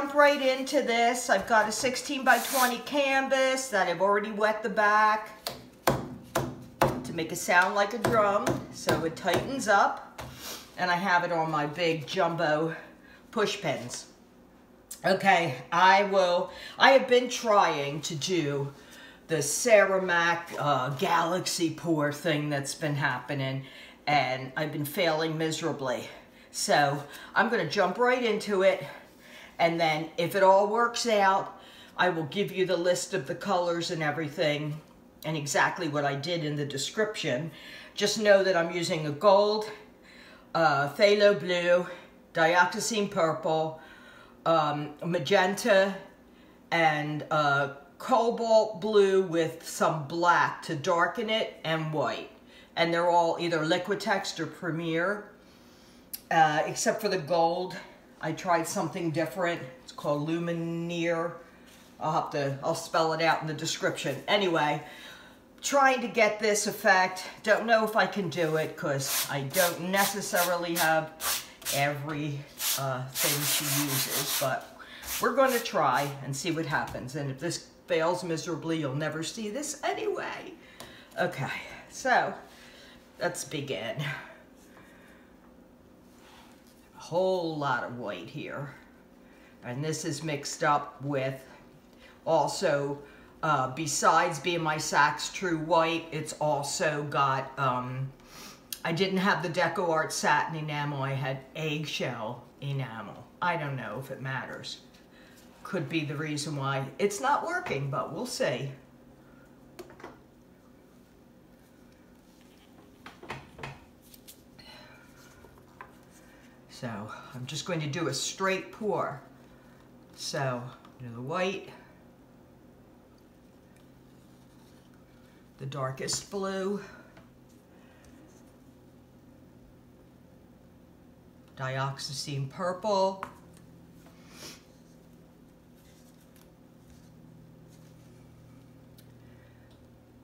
jump right into this. I've got a 16 by 20 canvas that I've already wet the back to make it sound like a drum so it tightens up. And I have it on my big jumbo push pins. Okay, I will, I have been trying to do the Ceramac uh, Galaxy pour thing that's been happening and I've been failing miserably. So I'm going to jump right into it and then if it all works out, I will give you the list of the colors and everything and exactly what I did in the description. Just know that I'm using a gold, uh, phthalo blue, dioxazine purple, um, magenta, and uh, cobalt blue with some black to darken it and white and they're all either Liquitex or Premier, uh, except for the gold. I tried something different. It's called Lumiere. I'll have to, I'll spell it out in the description. Anyway, trying to get this effect. Don't know if I can do it because I don't necessarily have every uh, thing she uses, but we're going to try and see what happens. And if this fails miserably, you'll never see this anyway. Okay, so let's begin. Whole lot of white here. And this is mixed up with also, uh, besides being my Sax True White, it's also got, um, I didn't have the Deco Art Satin enamel, I had eggshell enamel. I don't know if it matters. Could be the reason why it's not working, but we'll see. So I'm just going to do a straight pour. So the white, the darkest blue, dioxazine purple,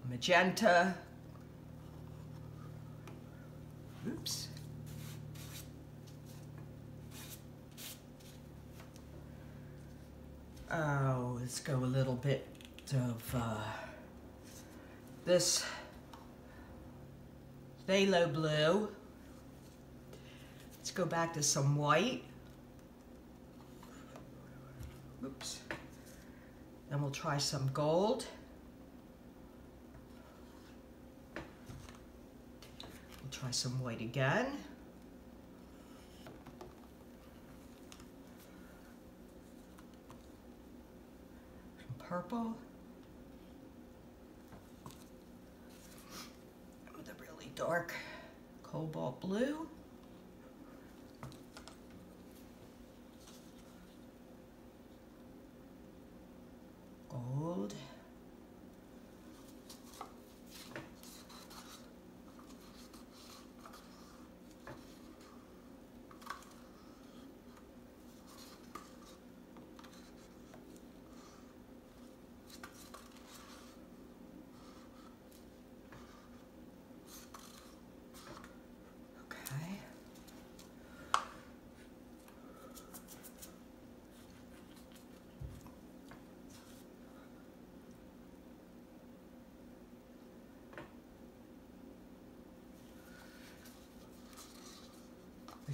magenta, oops, Oh, let's go a little bit of uh, this phthalo blue. Let's go back to some white. Oops. Then we'll try some gold. We'll try some white again. Purple with a really dark cobalt blue. Gold.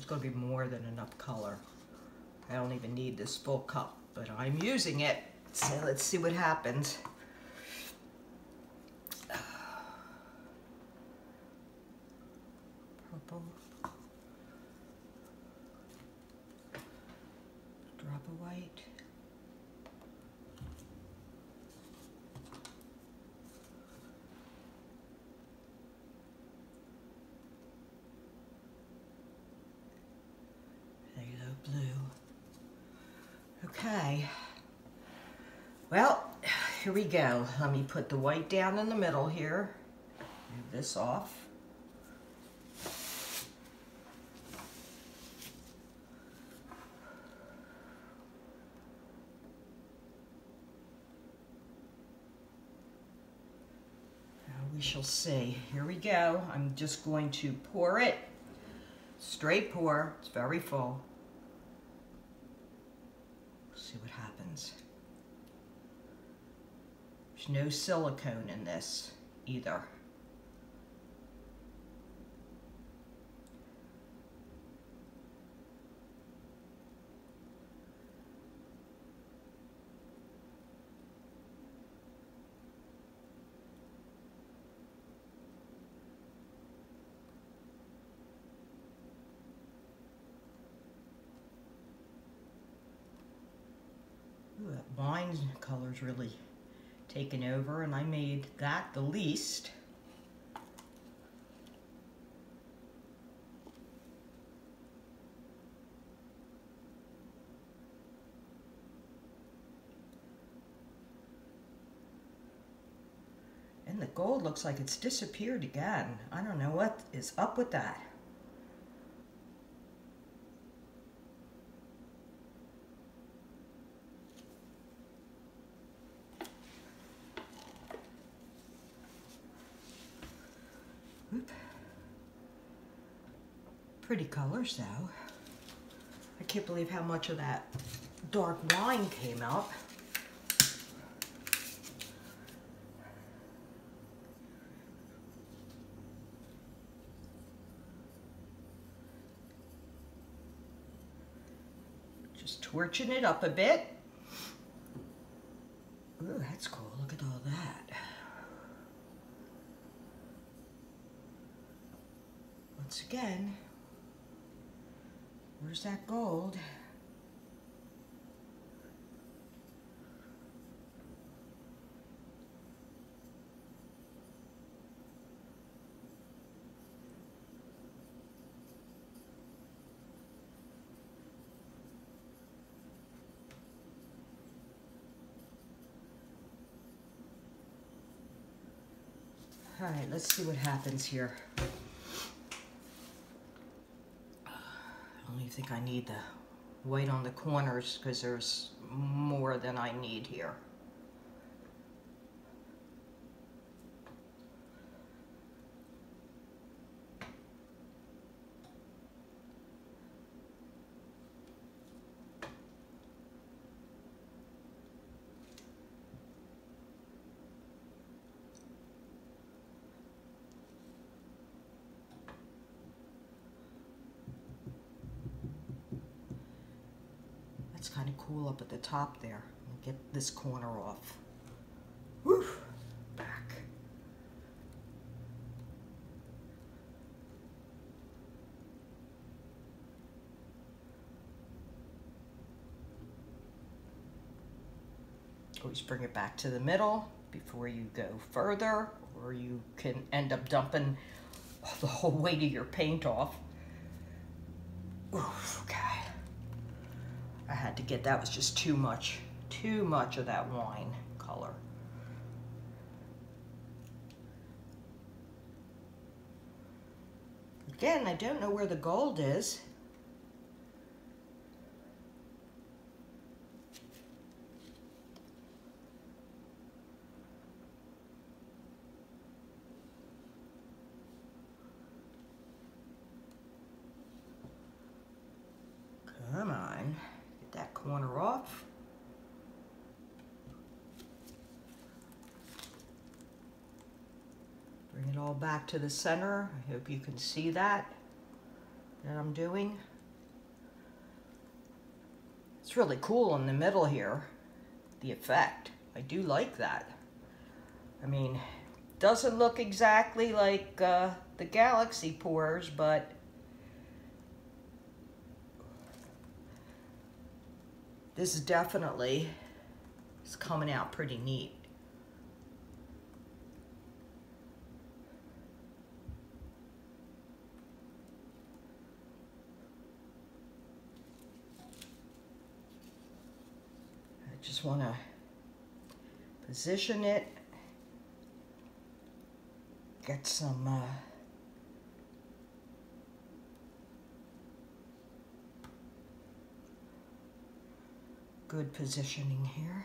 There's going to be more than enough color. I don't even need this full cup, but I'm using it. So let's see what happens. Purple. Drop of white. Okay. Well, here we go. Let me put the white down in the middle here. Move this off. We shall see. Here we go. I'm just going to pour it Straight pour, it's very full. See what happens. There's no silicone in this either. Ooh, that wine color's really taken over and I made that the least. And the gold looks like it's disappeared again. I don't know what is up with that. Pretty colors though. I can't believe how much of that dark wine came out. Just torching it up a bit. Ooh, that's cool. Look at all that. Once again, where's that gold? All right, let's see what happens here. I only think I need the white on the corners because there's more than I need here. That's kind of cool up at the top there. Get this corner off. Back. Always bring it back to the middle before you go further, or you can end up dumping the whole weight of your paint off. Oof, okay. I had to get, that was just too much, too much of that wine color. Again, I don't know where the gold is. Come on, get that corner off. Bring it all back to the center. I hope you can see that, that I'm doing. It's really cool in the middle here, the effect. I do like that. I mean, doesn't look exactly like uh, the Galaxy pours, but this is definitely is coming out pretty neat. I just want to position it, get some uh, good positioning here.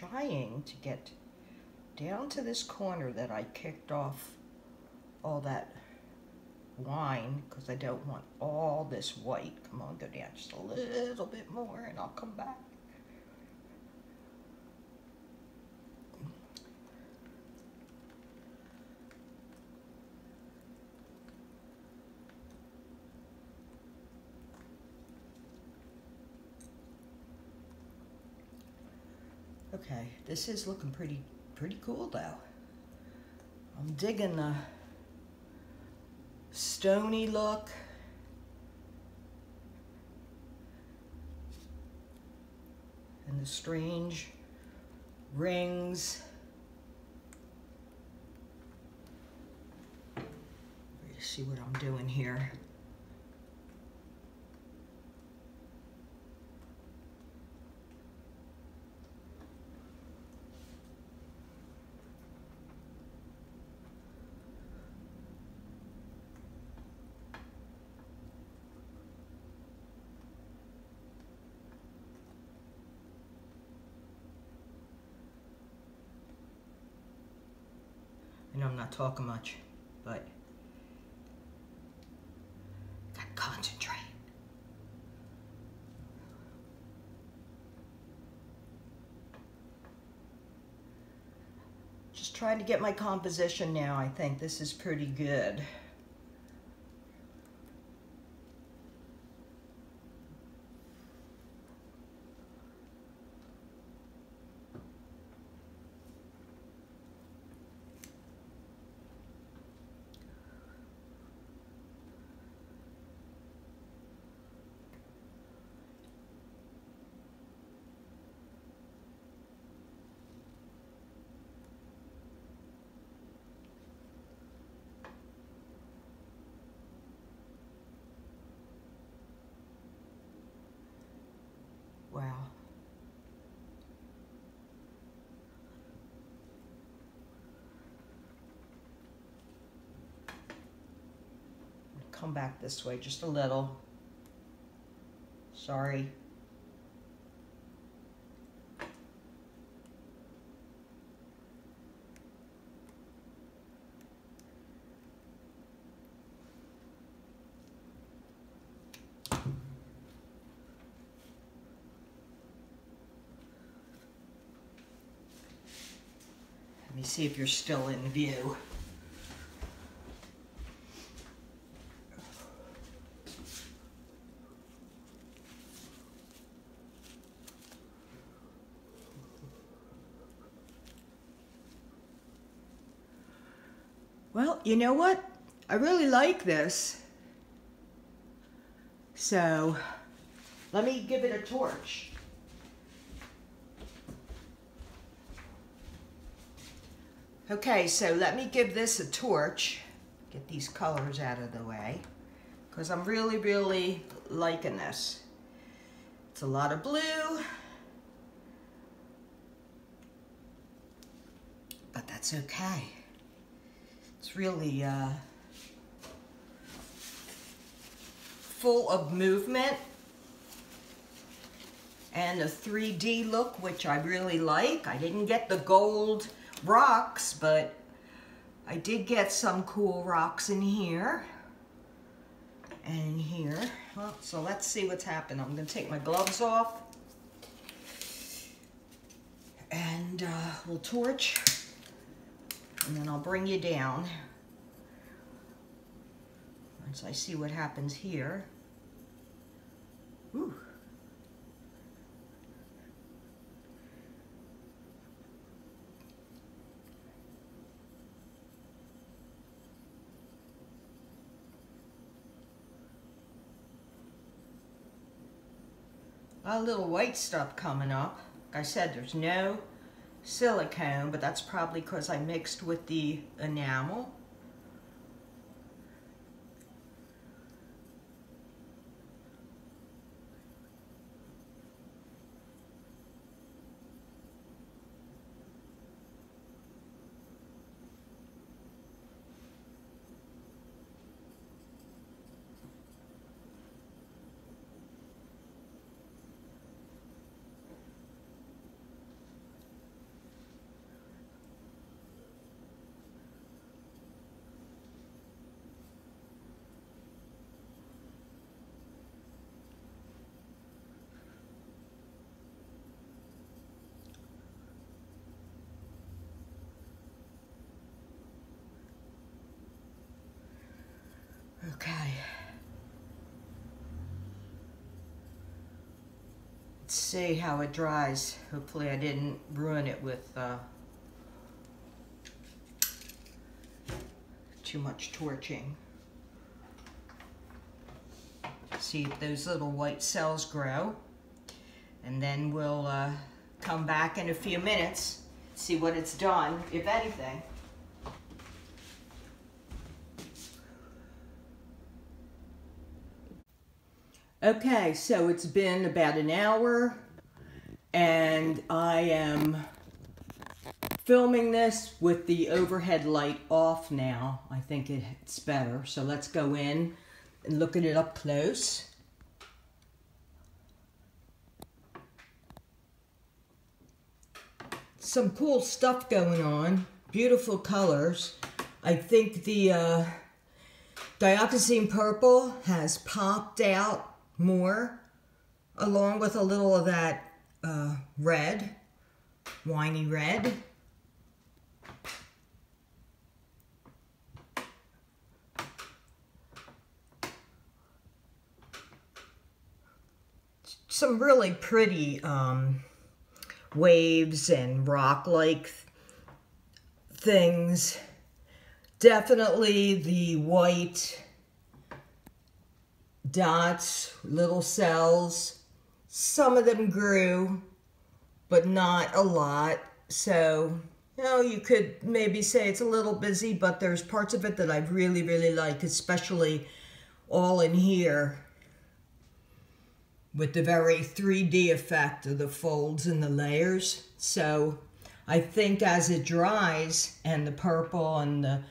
Trying to get down to this corner that I kicked off all that line because I don't want all this white. Come on, go down just a little bit more and I'll come back. Okay, this is looking pretty, pretty cool though. I'm digging the stony look. And the strange rings. See what I'm doing here. know I'm talking much, but gotta concentrate. Just trying to get my composition now. I think this is pretty good. Come back this way just a little. Sorry. Let me see if you're still in view. Well, you know what? I really like this. So, let me give it a torch. Okay, so let me give this a torch. Get these colors out of the way. Because I'm really, really liking this. It's a lot of blue. But that's okay. It's really uh, full of movement and a 3D look, which I really like. I didn't get the gold rocks, but I did get some cool rocks in here and here. Well, so let's see what's happening. I'm gonna take my gloves off and uh, we'll torch and then I'll bring you down once I see what happens here. Ooh. a little white stuff coming up. Like I said, there's no silicone, but that's probably because I mixed with the enamel. See how it dries. Hopefully I didn't ruin it with uh, too much torching. See if those little white cells grow. And then we'll uh, come back in a few minutes, see what it's done, if anything. Okay, so it's been about an hour and I am filming this with the overhead light off now. I think it's better. So let's go in and look at it up close. Some cool stuff going on. Beautiful colors. I think the uh, Dioxazine Purple has popped out more, along with a little of that uh, red, winey red. Some really pretty um, waves and rock-like things. Definitely the white dots, little cells. Some of them grew, but not a lot. So, you know, you could maybe say it's a little busy, but there's parts of it that I really, really like, especially all in here with the very 3D effect of the folds and the layers. So I think as it dries and the purple and the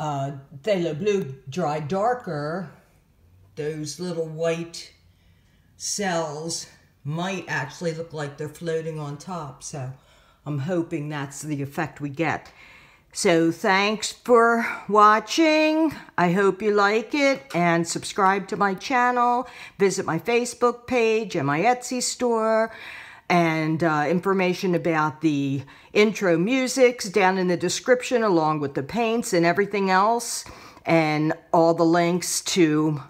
uh, phthalo blue dry darker, those little white cells might actually look like they're floating on top. So I'm hoping that's the effect we get. So thanks for watching. I hope you like it and subscribe to my channel. Visit my Facebook page and my Etsy store and uh, information about the intro musics down in the description along with the paints and everything else and all the links to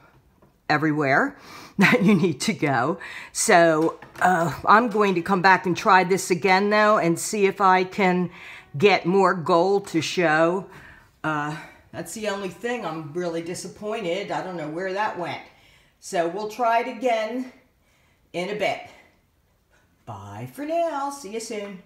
everywhere that you need to go. So uh, I'm going to come back and try this again though and see if I can get more gold to show. Uh, that's the only thing I'm really disappointed. I don't know where that went. So we'll try it again in a bit. Bye for now. See you soon.